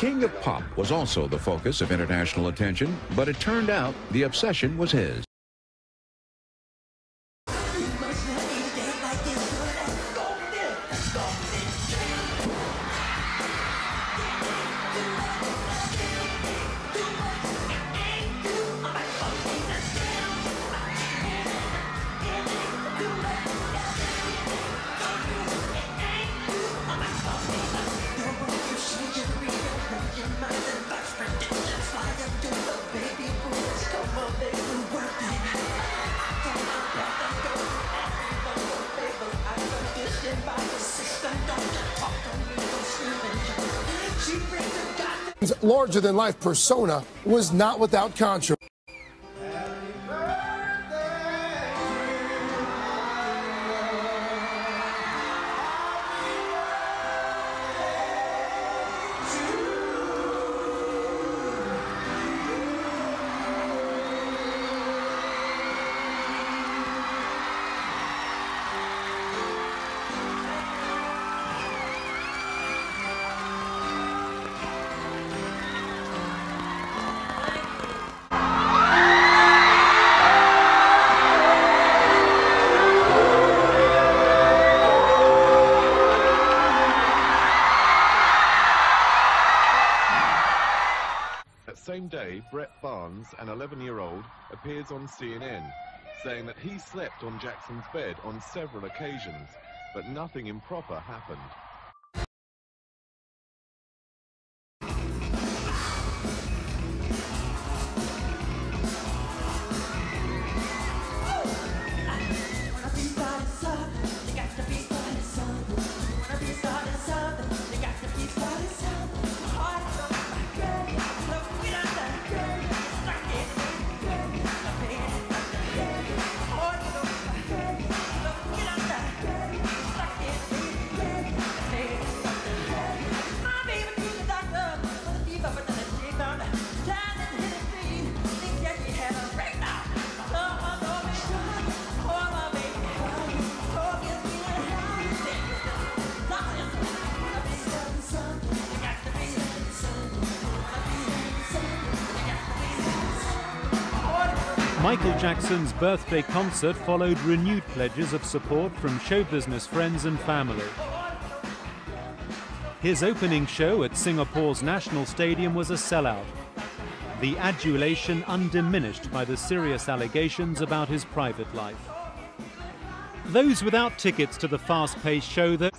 King of pop was also the focus of international attention, but it turned out the obsession was his. Larger than life persona was not without controversy. Same day, Brett Barnes, an 11-year-old, appears on CNN, saying that he slept on Jackson's bed on several occasions, but nothing improper happened. Michael Jackson's birthday concert followed renewed pledges of support from show business friends and family. His opening show at Singapore's National Stadium was a sellout. The adulation undiminished by the serious allegations about his private life. Those without tickets to the fast-paced show that